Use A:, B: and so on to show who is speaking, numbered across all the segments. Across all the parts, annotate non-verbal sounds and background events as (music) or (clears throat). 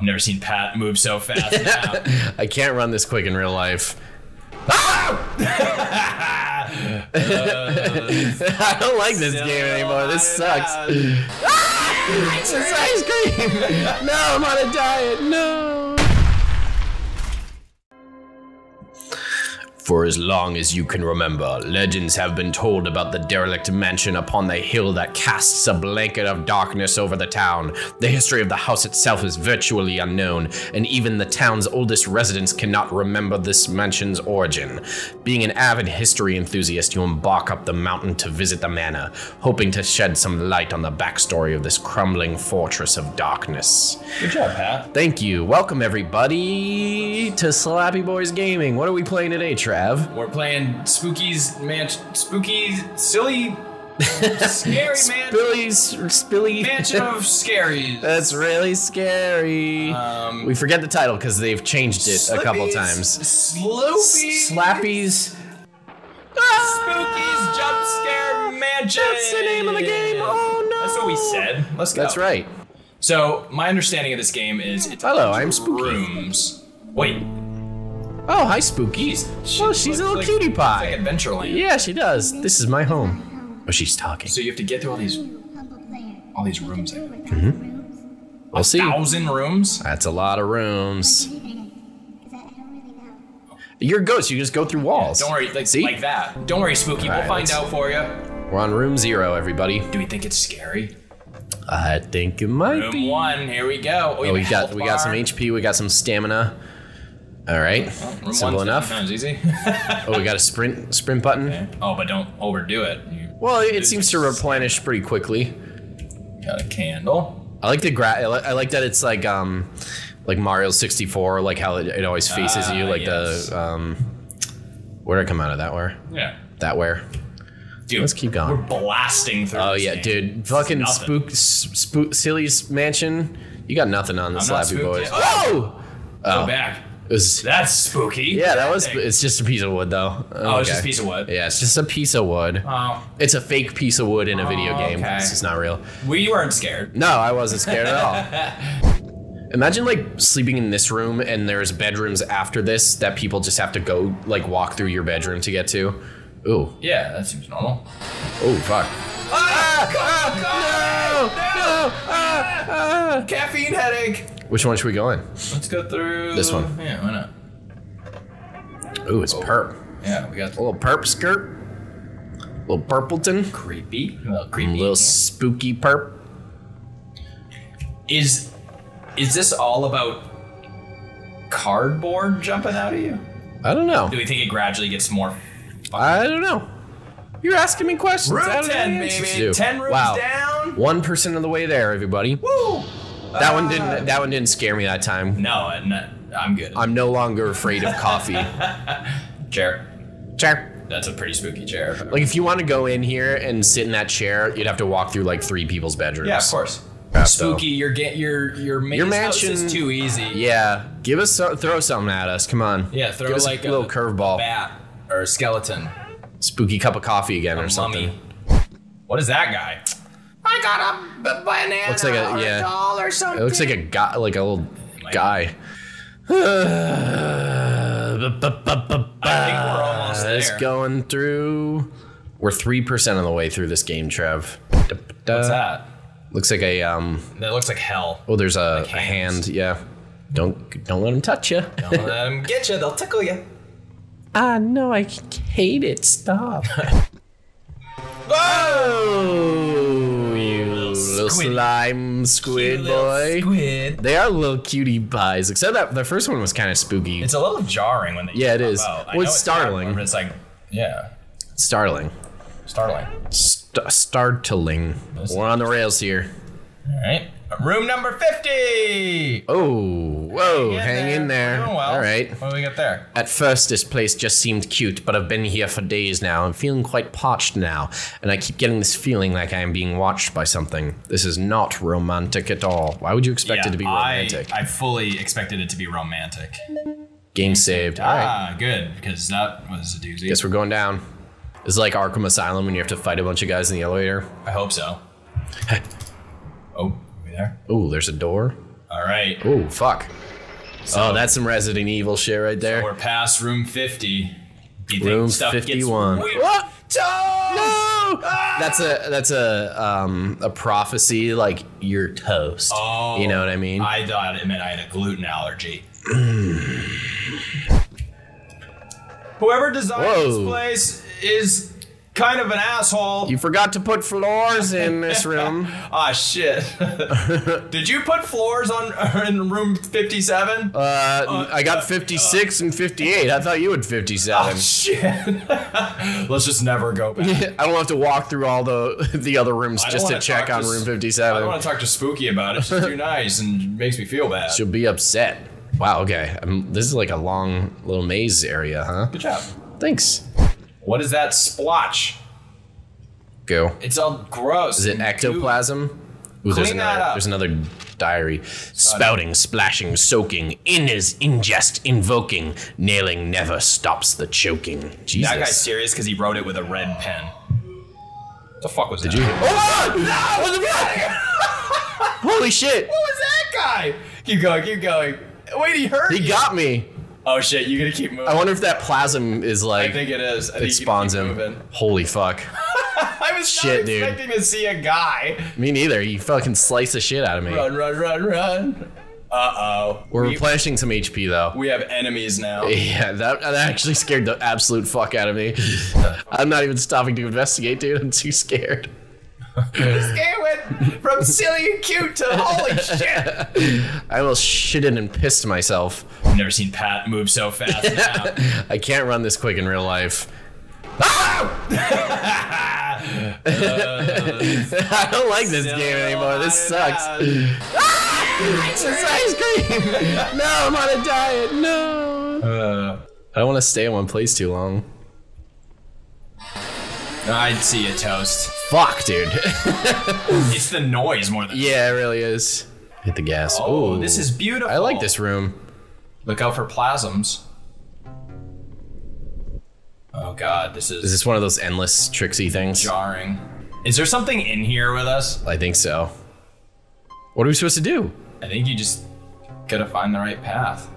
A: I've never seen Pat move so fast. (laughs)
B: I can't run this quick in real life. (laughs) I don't like this game anymore. This sucks. Ah, (laughs) it's ice cream. No, I'm on a diet. No. For as long as you can remember, legends have been told about the derelict mansion upon the hill that casts a blanket of darkness over the town. The history of the house itself is virtually unknown, and even the town's oldest residents cannot remember this mansion's origin. Being an avid history enthusiast, you embark up the mountain to visit the manor, hoping to shed some light on the backstory of this crumbling fortress of darkness.
A: Good job, Pat.
B: Thank you. Welcome, everybody, to Slappy Boiz Gaming. What are we playing today, Trav?
A: We're playing Spooky's Mansion. Spooky, silly, scary (laughs) man.
B: Spilly's Spilly.
A: Mansion of (laughs) Scaries.
B: That's really scary.
A: Um,
B: we forget the title because they've changed it a couple times.
A: Sloopy.
B: Slappy's.
A: Spooky's Jump Scare Mansion.
B: That's the name of the game. Oh no.
A: That's what we said. Let's go.
B: That's right.
A: So my understanding of this game is it's
B: Hello, I'm Spooky.
A: rooms. Wait,
B: Oh, hi, Spookies.
A: she
B: oh, she's a little
A: looks
B: cutie
A: like
B: pie.
A: Adventureland.
B: Yeah, she does. This is my home. Oh, she's talking.
A: So you have to get through all these all these rooms. I think. Mm-hmm.
B: We'll see.
A: Thousand rooms.
B: That's a lot of rooms. You're a ghost. You just go through walls.
A: Don't worry, like,
B: See?
A: like that. Don't worry, Spooky.
B: All
A: we'll
B: right,
A: find out for you.
B: We're on room zero, everybody.
A: Do we think it's scary?
B: I think it might
A: Room
B: be.
A: one. Here we go.
B: Oh, oh we
A: have a
B: got
A: health
B: we got some. HP. We got some stamina. All right,
A: Room
B: simple enough.
A: Easy. (laughs)
B: Oh, we got a sprint sprint button.
A: oh, but don't overdo it. You
B: Well, it seems to replenish pretty quickly.
A: got a candle.
B: I like the gra- I li- I like that it's like um like Mario 64, like how it, it always faces
A: Ah,
B: you, like
A: yes.
B: the um. Where did I come out of that? Where?
A: Yeah.
B: That where?
A: Dude,
B: Let's keep going.
A: We're blasting through.
B: Oh yeah,
A: game.
B: dude! Fucking spook, spook, Silly's mansion. You got nothing on the
A: spooked
B: Boys.
A: yet.
B: Whoa!
A: Go
B: Oh,
A: back.
B: Was,
A: That's spooky.
B: yeah, that was. It's just a piece of wood, though.
A: Oh, it's just a piece of wood.
B: Yeah, it's just a piece of wood.
A: Oh,
B: It's a fake piece of wood in a video
A: Oh,
B: game.
A: okay.
B: This is not real.
A: we weren't scared.
B: No, I wasn't scared at all. (laughs) Imagine like sleeping in this room and there's bedrooms after this that people just have to go like walk through your bedroom to get to. Ooh.
A: Yeah, that seems normal.
B: Oh fuck.
A: Ah,
B: No! No! Ah, ah.
A: Caffeine headache.
B: Which one should we go in?
A: Let's go through
B: This one.
A: Yeah, why not?
B: Ooh, it's perp.
A: Yeah, we got
B: A little perp skirt. little purpleton.
A: creepy. A little creepy.
B: A little spooky perp.
A: Is is this all about cardboard jumping out of you?
B: I don't know.
A: Do we think it gradually gets more?
B: I don't know. You're asking me questions.
A: Room
B: I don't know
A: ten, baby. Ten rooms
B: wow.
A: down.
B: One percent of the way there, everybody.
A: Woo!
B: That one didn't. That one didn't scare me that time.
A: No, uh, no, I'm good.
B: I'm no longer afraid of coffee. (laughs)
A: chair.
B: chair.
A: That's a pretty spooky chair.
B: Like if you want to go in here and sit in that chair, you'd have to walk through like three people's bedrooms.
A: yeah, of course.
B: Yeah, so-
A: Spooky. Your get your your maze
B: Your
A: house
B: mansion-
A: is too easy.
B: Yeah, give us so, throw something at us. Come on.
A: Yeah, throw
B: give us
A: like
B: a little curveball.
A: bat or a skeleton,
B: Spooky cup of coffee again
A: a
B: or something.
A: mummy. What is that guy? I got a b- banana
B: Looks like a-
A: or
B: yeah.
A: doll or something.
B: It looks like a guy, like a little guy. (sighs)
A: I think we're almost
B: It's going through. We're three percent of the way through this game, Trev.
A: What's that?
B: Looks like a um.
A: That looks like hell.
B: Oh, there's a,
A: Like
B: a hand. Yeah. Don't don't let him touch you.
A: Don't let them (laughs) get you. They'll tickle you.
B: ah no, I hate it. Stop. oh, you little
A: squid.
B: slime squid boy.
A: Squid.
B: They are little cutie pies, except that the first one was kind of spooky.
A: It's a little jarring when they
B: Yeah, it
A: out.
B: Well, it's startling.
A: But it's like, yeah,
B: startling.
A: startling.
B: St- startling. We're on the rails here.
A: All right, room number fifty.
B: Oh, whoa, hang in there.
A: Well.
B: All right.
A: What do we got there?
B: At first, this place just seemed cute, but I've been here for days now. I'm feeling quite parched now, and I keep getting this feeling like I am being watched by something. This is not romantic at all. Why would you expect it to be romantic?
A: I, I fully expected it to be romantic.
B: Game saved. All right.
A: Ah, good, because that was a doozy.
B: Guess we're going down. It's like Arkham Asylum when you have to fight a bunch of guys in the elevator.
A: I hope so. (laughs) oh, there?
B: Oh, there's a door.
A: All right.
B: Oh fuck. oh, that's some Resident Evil shit right there.
A: We're past room 50. Do you
B: Room
A: think stuff
B: 51.
A: Gets weird?
B: What?
A: Toast!
B: No! That's a that's a um a prophecy like you're toast.
A: Oh,
B: you know what I mean?
A: I thought it meant I had a gluten allergy. (clears throat) Whoever designed this place is kind of an asshole.
B: you forgot to put floors in this (laughs) room.
A: Ah, shit. (laughs) Did you put floors on (laughs) in room 57?
B: Uh, I got 56 and 58. I thought you had 57.
A: oh, shit. Let's just never go back.
B: I don't have to walk through all the the other rooms just to check on
A: to
B: room
A: I don't want to talk to Spooky about it. She's too nice and makes me feel bad.
B: She'll be upset. Wow. Okay. Um, this is like a long little maze area, huh?
A: Good job.
B: Thanks.
A: What is that splotch?
B: Go.
A: It's all gross.
B: Is it ectoplasm? Ooh, there's
A: Clean that
B: another.
A: up.
B: There's another diary. Spouting, splashing, soaking. In is ingest, invoking. Nailing never stops the choking. Jesus.
A: That guy's serious because he wrote it with a red pen. What the fuck was
B: Did
A: that?
B: you?
A: Oh, no!
B: What (laughs) the fuck? Holy shit!
A: What was that guy? Keep going, keep going. Wait, he hurt
B: He
A: you.
B: got me.
A: Oh shit, you gotta keep moving.
B: I wonder if that plasm is like.
A: I think it is. I
B: it
A: you
B: spawns him.
A: moving.
B: Holy fuck. (laughs)
A: I was
B: Shit,
A: not
B: dude.
A: expecting to see a guy.
B: Me neither. You fucking slice the shit out of me.
A: Run, run, run, run. Uh oh.
B: We're
A: we,
B: replenishing some HP though.
A: we have enemies now. (laughs)
B: Yeah, that, that actually scared the absolute fuck out of me. (laughs) I'm not even stopping to investigate, dude. I'm too scared.
A: this game went (laughs) from silly and cute to holy shit. (laughs)
B: I almost shitted and pissed myself.
A: I've never seen Pat move so fast. (laughs)
B: I can't run this quick in real life. I don't like this game anymore. This sucks. It's ice cream. No, I'm on a diet. No.
A: Uh,
B: I don't want to stay in one place too long.
A: I'd see a toast.
B: Fuck, dude. (laughs)
A: It's the noise more than.
B: yeah, it really is. Hit the gas.
A: Oh,
B: Ooh.
A: this is beautiful.
B: I like this room.
A: Look out for plasms. Oh god, this is,
B: Is this one of those endless tricksy things?
A: jarring. Is there something in here with us?
B: I think so. What are we supposed to do?
A: I think you just gotta find the right path.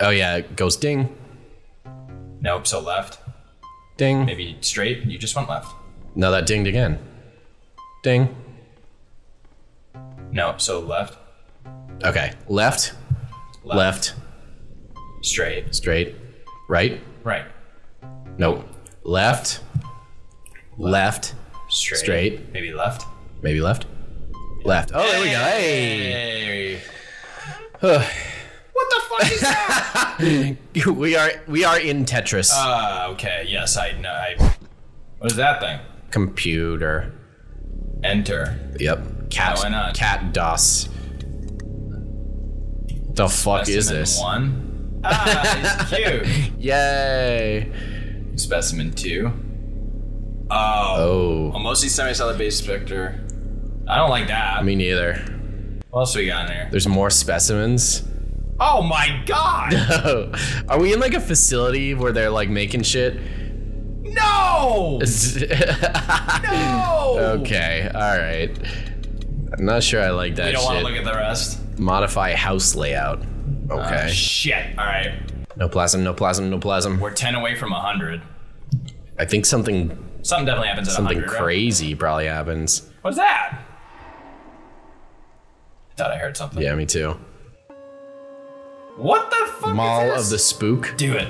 B: Oh yeah, it goes ding,
A: Nope, so left.
B: Ding.
A: Maybe straight. You just went left.
B: No, that dinged again. Ding.
A: No, so left.
B: Okay, left, left,
A: Straight.
B: straight, right.
A: Right.
B: Nope. Left, left,
A: Straight.
B: Straight.
A: Maybe left.
B: maybe left, left. Oh, there we go. Hey.
A: Hey. what the fuck is that? (laughs)
B: we are we are in Tetris.
A: uh, okay. Yes, I know. I, what is that thing?
B: Computer.
A: Enter.
B: Yep. Cat.
A: why not?
B: Cat DOS. The fuck is this?
A: One. Ah, it's (laughs) cute.
B: Yay!
A: Specimen two. Oh.
B: Oh,
A: Oh, mostly semi-solid base specter. I don't like that.
B: me neither.
A: what else we got in there?
B: There's more specimens.
A: Oh my god! (laughs)
B: Oh, are we in like a facility where they're like making shit?
A: no! (laughs) No!
B: okay, all right. I'm not sure I like that
A: We don't want to look at the rest.
B: Modify house layout. Oh, okay.
A: Oh, shit. All right.
B: no plasm. No plasm. No plasm.
A: We're 10 away from 100.
B: I think something
A: Something definitely happens at
B: something
A: 100. right?
B: crazy probably happens.
A: What's that? I thought I heard something.
B: Yeah, me too.
A: What the fuck
B: Mall of the Spook.
A: Do it.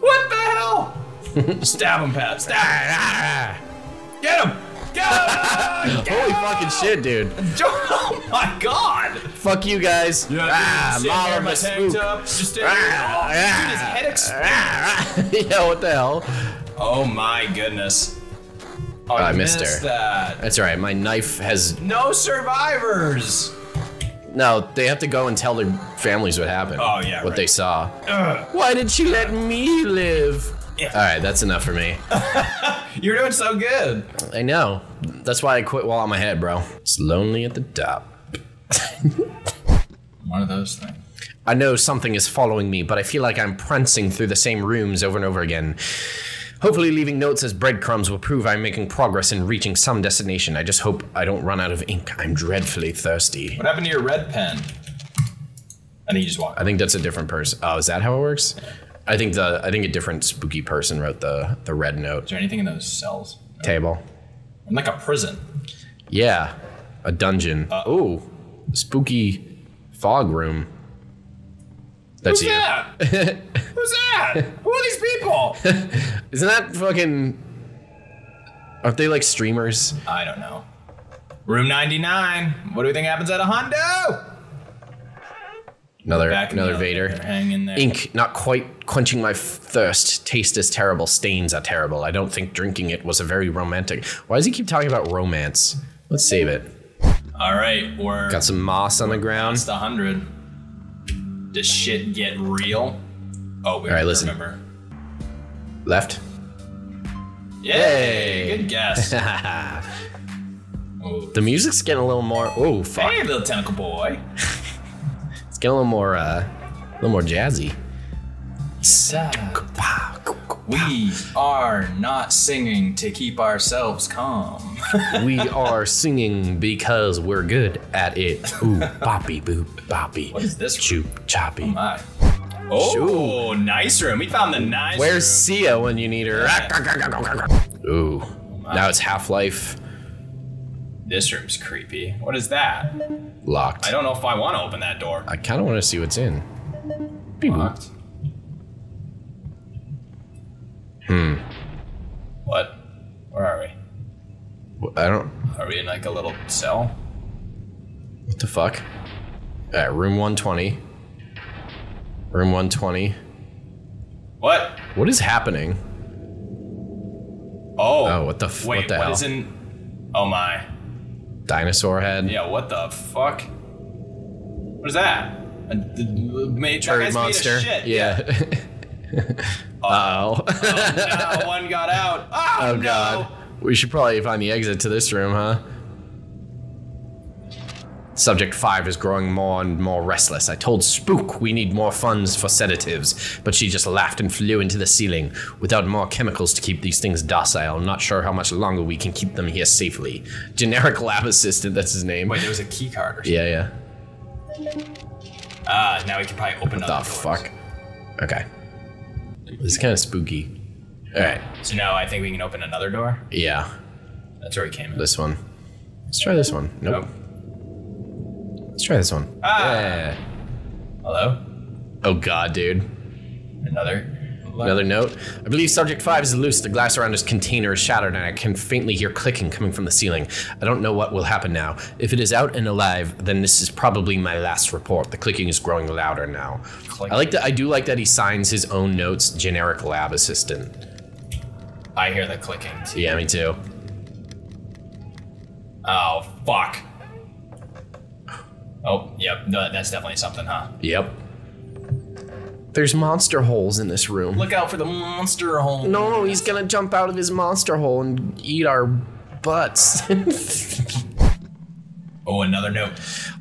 A: What the hell? (laughs) Stab him, Pat. Stab him. Get him! Get him! (laughs) Get
B: Holy
A: him!
B: fucking shit, dude. (laughs)
A: Oh my god!
B: Fuck you guys. ah, Mall of the Spook.
A: just
B: Ah.
A: Oh,
B: ah,
A: dude, his head exploded.
B: yeah, what the hell?
A: Oh my goodness. Oh,
B: I
A: you
B: missed her.
A: that.
B: That's alright. My knife has
A: No survivors.
B: No. They have to go and tell their families what happened.
A: Oh, yeah,
B: what
A: right.
B: they saw.
A: Ugh.
B: Why did she let me live?
A: Yeah.
B: All right, that's enough for me. (laughs)
A: You're doing so good.
B: I know. That's why I quit while on my head, bro. It's lonely at the top. (laughs)
A: One of those things.
B: I know something is following me, but I feel like I'm prancing through the same rooms over and over again. Hopefully, leaving notes as breadcrumbs will prove I'm making progress in reaching some destination. I just hope I don't run out of ink. I'm dreadfully thirsty.
A: What happened to your red pen? I think you just walked.
B: I think that's a different person. Oh, is that how it works? I think the I think a different spooky person wrote the the red note
A: Is there anything in those cells?
B: table.
A: I'm like a prison.
B: Yeah, a dungeon.
A: Uh-
B: Ooh, spooky fog room. That's
A: Who's
B: you.
A: that? (laughs) Who's that? Who are these people? (laughs)
B: Isn't that fucking? Aren't they like streamers?
A: I don't know. Room 99. What do we think happens at a Hondo?
B: Another
A: Back in the
B: another Vader.
A: Hang in there.
B: Ink, not quite quenching my thirst. Taste is terrible. Stains are terrible. I don't think drinking it was a very romantic. Why does he keep talking about romance? Let's save it.
A: All right, we're
B: Got some moss on the ground.
A: past 100. Does shit get real? Oh, we
B: All right, listen.
A: remember.
B: Left.
A: Yay!
B: Hey.
A: Good guess. Ooh. (laughs)
B: The music's getting a little more. Oh fuck!
A: Hey, little tentacle boy.
B: It's getting a little more, uh, a little more jazzy.
A: We are not singing to keep ourselves calm. (laughs)
B: we are singing because we're good at it. Ooh, boppy boop boppy.
A: What is this
B: Choop choppy.
A: Oh my. Oh, nice room. We found the nice
B: Where's
A: room.
B: Sia when you need her? Ooh. Oh now it's Half Life
A: This room's creepy. What is that?
B: locked.
A: I don't know if I want to open that door.
B: I kind of want to see what's in. Boop.
A: Locked. Hmm. What? Where are we?
B: I don't.
A: Are we in like a little cell?
B: What the fuck? Alright, room 120. Room 120.
A: What?
B: What is happening?
A: Oh.
B: Oh, what the f-
A: Wait,
B: what the
A: what
B: hell?
A: is in? Oh my.
B: Dinosaur head?
A: Yeah. What the fuck? What is that? A, made, that
B: monster.
A: Shit.
B: Yeah. (laughs) Uh oh.
A: Oh, (laughs) no, one got out. Oh,
B: oh
A: no.
B: god. We should probably find the exit to this room, huh? Subject 5 is growing more and more restless. I told Spook we need more funds for sedatives, but she just laughed and flew into the ceiling. Without more chemicals to keep these things docile, I'm not sure how much longer we can keep them here safely. Generic lab assistant, that's his name.
A: Wait, there was a key card or something.
B: Yeah, yeah.
A: Ah, now we can probably open
B: The
A: other doors.
B: fuck? Okay. This is kind of spooky. Alright,
A: So now I think we can open another door.
B: yeah.
A: That's where we came in.
B: This one. Let's try this one. Nope.
A: Nope.
B: Let's try this one.
A: Ah.
B: Yeah.
A: Hello?
B: Oh god, dude.
A: Another.
B: Another note. I believe subject 5 is loose. The glass around his container is shattered, and I can faintly hear clicking coming from the ceiling. I don't know what will happen now. If it is out and alive, then this is probably my last report. The clicking is growing louder now. I like that. I do like that he signs his own notes, generic lab assistant.
A: I hear the clicking too.
B: Yeah, me too.
A: Oh, fuck. Oh, yep. No, that's definitely something, huh?
B: Yep. There's monster holes in this room.
A: Look out for the monster hole.
B: No, he's gonna jump out of his monster hole and eat our butts. (laughs)
A: Oh, another note.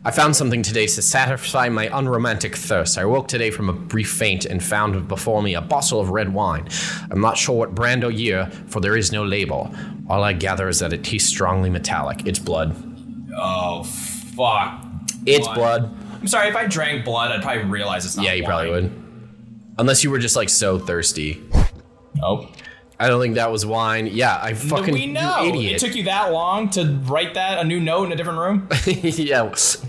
B: I found something today to satisfy my unromantic thirst. I woke today from a brief faint and found before me a bottle of red wine. I'm not sure what brand or year, for there is no label. All I gather is that it tastes strongly metallic. It's blood.
A: Oh, fuck.
B: It's
A: Blood.
B: blood.
A: I'm sorry, if I drank blood, I'd probably realize it's not
B: Yeah, you probably would. Unless you were just like so thirsty.
A: Oh.
B: I don't think that was wine. Yeah, I fucking
A: we know.
B: you
A: It took you that long to write that, a new note in a different room? (laughs)
B: yeah, (laughs)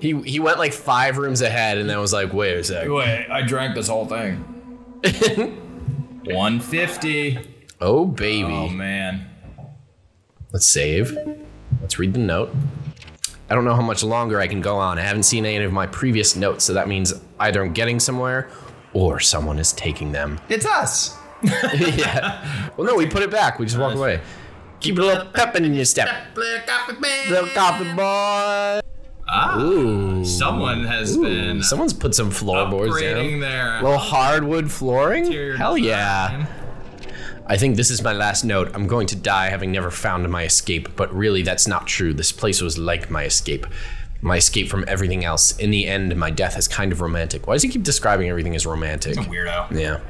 B: he he went like five rooms ahead, and then was like, "Wait a sec."
A: Wait, I drank this whole thing. (laughs) 150.
B: Oh baby,
A: Oh, man.
B: let's save. Let's read the note. I don't know how much longer I can go on. I haven't seen any of my previous notes, so that means either I'm getting somewhere, or someone is taking them.
A: It's us. (laughs)
B: yeah. Well, no, we put it back. We just walk away. Keep a little pep in your step, little coffee boy.
A: Ah,
B: Ooh.
A: someone has been
B: Someone's put some floorboards
A: upgrading
B: down.
A: their
B: little hardwood flooring? Hell yeah.
A: design.
B: I think this is my last note. I'm going to die having never found my escape, but really that's not true. This place was like my escape. My escape from everything else. In the end, my death is kind of romantic. Why does he keep describing everything as romantic?
A: Weirdo.
B: Yeah.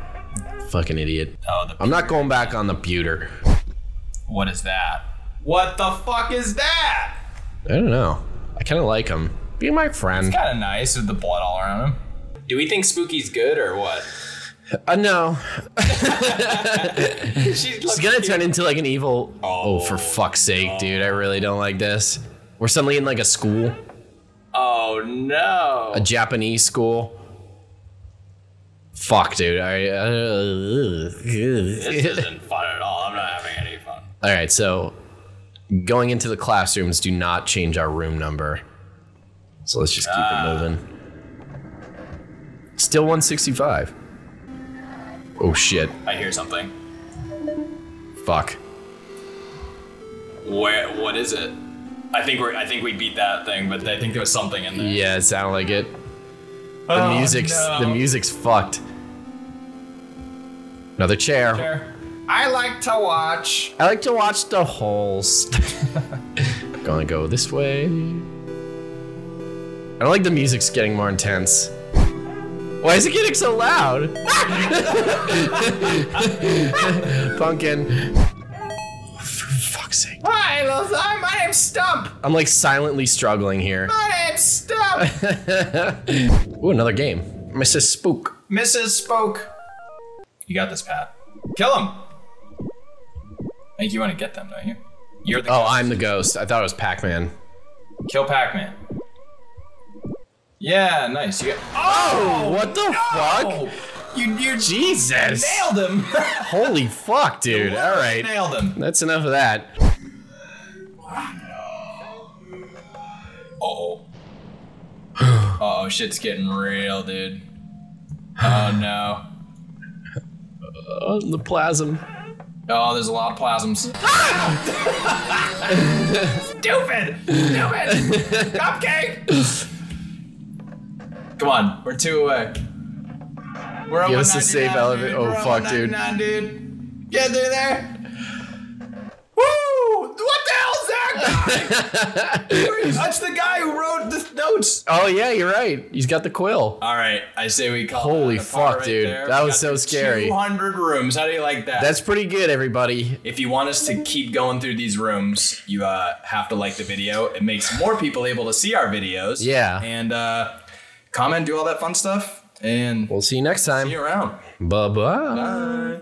B: Fucking idiot.
A: Oh, the
B: I'm not going back on the pewter.
A: What is that? What the fuck is that?
B: I don't know. I kind of like him. Be my friend.
A: Kind of nice with the blood all around him. Do we think Spooky's good or what?
B: Uh, no. (laughs) (laughs)
A: She's
B: It's gonna turn into like an evil. Oh, for fuck's sake, dude. I really don't like this. We're suddenly in like a school,
A: Oh no.
B: a Japanese school. Fuck, dude. I. Uh,
A: This isn't fun at all. I'm not having any fun.
B: All right, so going into the classrooms, do not change our room number. So let's just keep it moving. Still 165. Oh shit.
A: I hear something.
B: Fuck.
A: Where? What is it? I think we're. I think we beat that thing, but I think there was something in there.
B: Yeah, it sounded like it. The
A: Oh,
B: music's
A: no.
B: the music's fucked. Another chair.
A: Sure. I like to watch.
B: I like to watch the holes. (laughs) Gonna go this way. I don't like the music's getting more intense. Why is it getting so loud? (laughs) Pumpkin. Fuck's sake.
A: Hi, hi, my name's Stump.
B: I'm like silently struggling here.
A: My name's Stump. (laughs)
B: Ooh, another game. Mrs. Spook.
A: Mrs. Spoke. You got this, Pat. Kill him. I think you want to get them, don't you? You're the
B: Oh,
A: ghost.
B: I'm the ghost. I thought it was Pac-Man.
A: Kill Pac-Man. Yeah, nice. You got-
B: Oh, oh what the
A: Oh, you you
B: Jesus.
A: nailed him. (laughs)
B: Holy fuck, dude. All right.
A: nailed him.
B: That's enough of that.
A: Oh, shit's getting real, dude. Oh no.
B: Oh, the plasm.
A: Oh, there's a lot of plasms. (laughs) Stupid! Stupid! Cupcake! Come on, we're two away. We're on
B: Give us a safe elevator- oh, fuck, dude.
A: 199, dude. Get through there. Woo! What the hell's that guy? (laughs) That's the guy who wrote the notes.
B: Oh yeah, you're right. He's got the quill.
A: All right, I say we call.
B: Holy
A: that a par
B: fuck, dude.
A: there.
B: That
A: We
B: was so scary.
A: 200 rooms. How do you like that?
B: That's pretty good, everybody.
A: if you want us to keep going through these rooms, you uh, have to like the video. It makes more people able to see our videos.
B: Yeah.
A: And uh, comment, do all that fun stuff, and
B: We'll see you next time.
A: see you around.
B: Bye bye.
A: Bye.